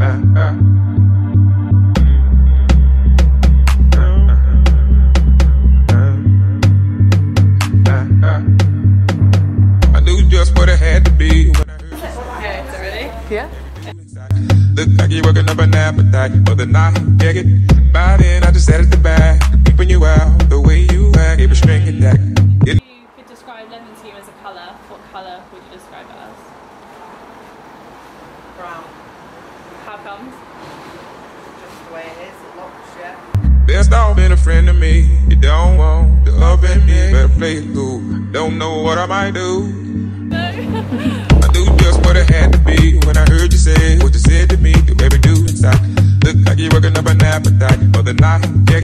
I knew just what it had to be when I heard Okay, so ready? Yeah. Look like you're working up an appetite for the night. Yeah, get by then. I just sat at the back, keeping you out the way you act. Gave a string attack. If you could describe lemon tea as a colour, what colour would you describe it as? Brown. Comes? Just the way it is. It looks, yeah. Best off been a friend to me. You don't want the up in me. Better play it cool. Don't know what I might do. I knew just what it had to be when I heard you say what you said to me. Do every do inside. Look like you're working up an appetite for the night. Yeah,